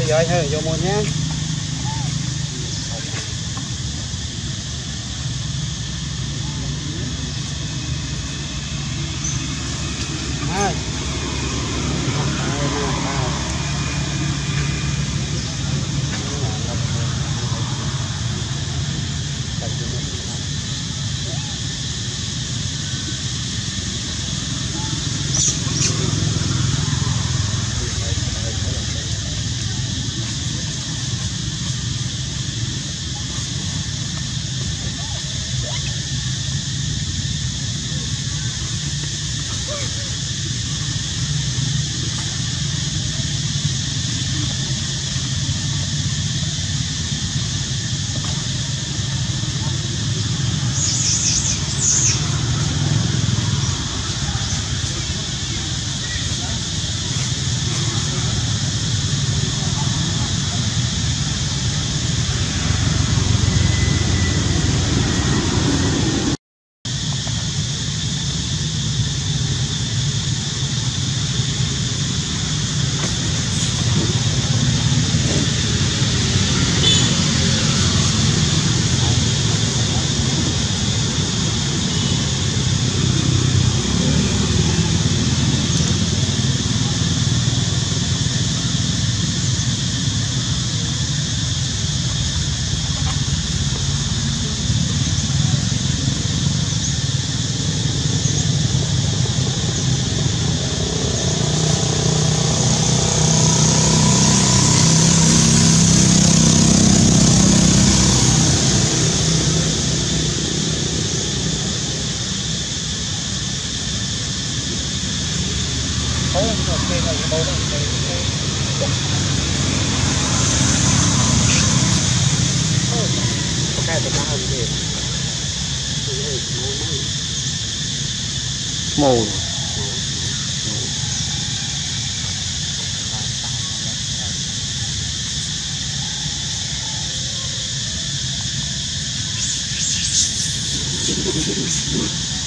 theo dõi hãy vô mua nhé. Màu Hãy